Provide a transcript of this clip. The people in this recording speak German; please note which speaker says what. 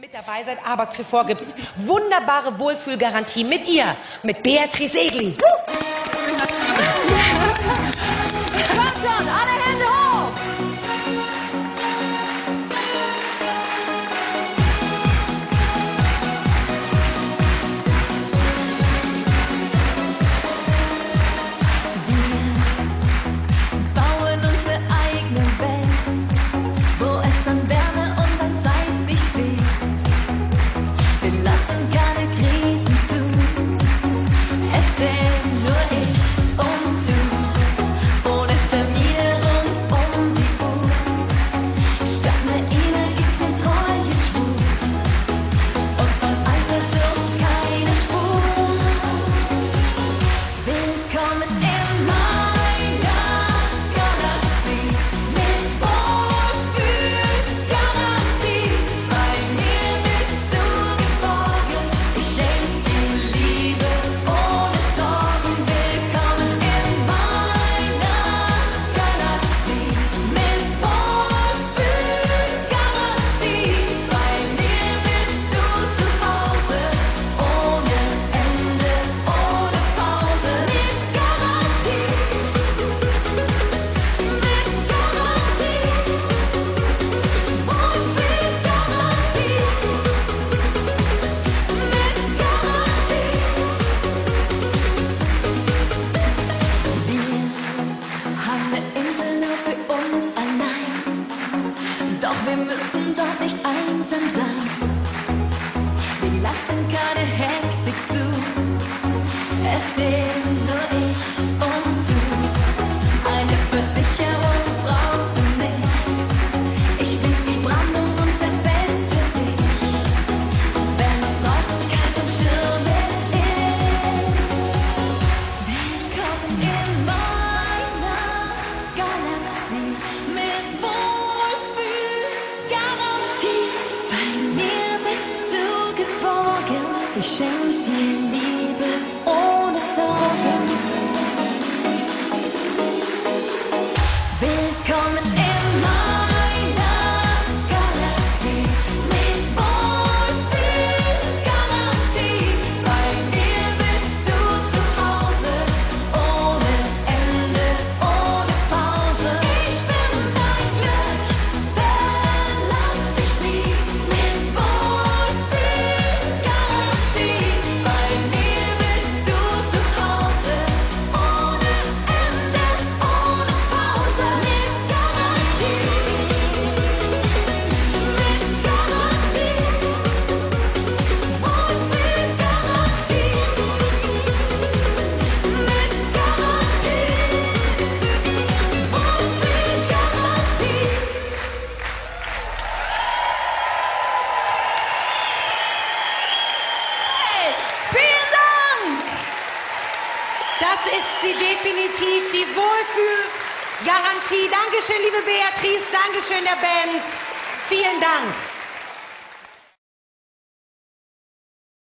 Speaker 1: mit dabei seid. Aber zuvor gibt es wunderbare Wohlfühlgarantie mit ihr, mit Beatrice Egli.
Speaker 2: Lassen wir müssen dort nicht einsam sein.
Speaker 3: 你店
Speaker 1: 里 ist sie definitiv, die Wohlfühlgarantie. Dankeschön, liebe Beatrice, Dankeschön der Band. Vielen Dank.